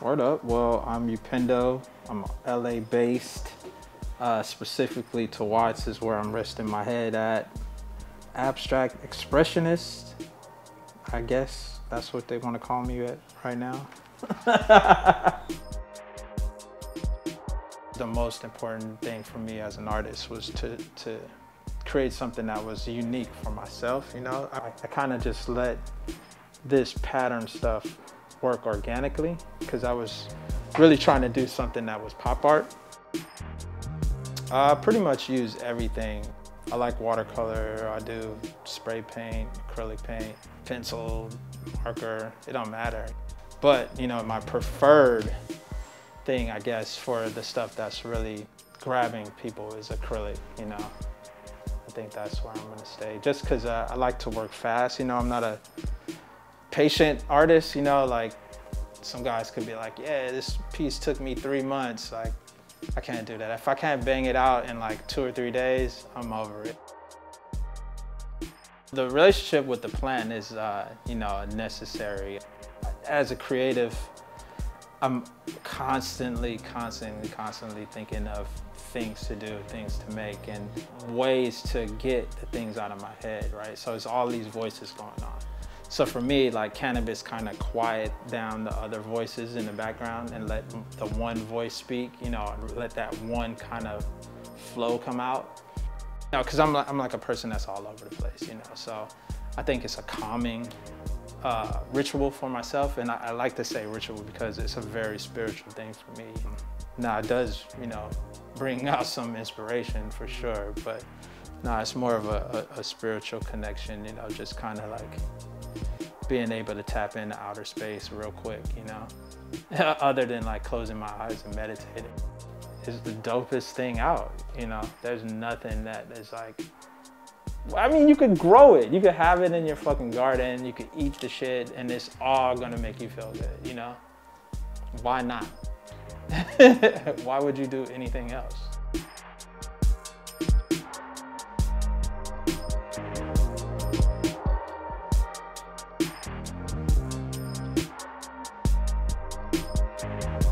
Word up. Well, I'm Upendo. I'm LA based. Uh, specifically to Watts is where I'm resting my head at. Abstract expressionist. I guess that's what they want to call me at right now. the most important thing for me as an artist was to, to create something that was unique for myself, you know? I, I kind of just let this pattern stuff work organically because I was really trying to do something that was pop art. I pretty much use everything. I like watercolor, I do spray paint, acrylic paint, pencil, marker, it don't matter. But, you know, my preferred thing, I guess, for the stuff that's really grabbing people is acrylic, you know. I think that's where I'm gonna stay. Just cause uh, I like to work fast, you know, I'm not a patient artist, you know, like some guys could be like, yeah, this piece took me three months. Like, I can't do that. If I can't bang it out in like two or three days, I'm over it. The relationship with the plant is, uh, you know, necessary. As a creative, I'm constantly, constantly, constantly thinking of things to do, things to make, and ways to get the things out of my head, right? So it's all these voices going on. So for me, like cannabis kind of quiet down the other voices in the background and let the one voice speak, you know, let that one kind of flow come out. You cause I'm, I'm like a person that's all over the place, you know, so I think it's a calming uh, ritual for myself. And I, I like to say ritual because it's a very spiritual thing for me. Now it does, you know, bring out some inspiration for sure, but no, it's more of a, a, a spiritual connection, you know, just kind of like being able to tap into outer space real quick, you know? Other than like closing my eyes and meditating. Is the dopest thing out, you know? There's nothing that is like, I mean, you could grow it. You could have it in your fucking garden. You could eat the shit and it's all gonna make you feel good, you know? Why not? Why would you do anything else? Valeu!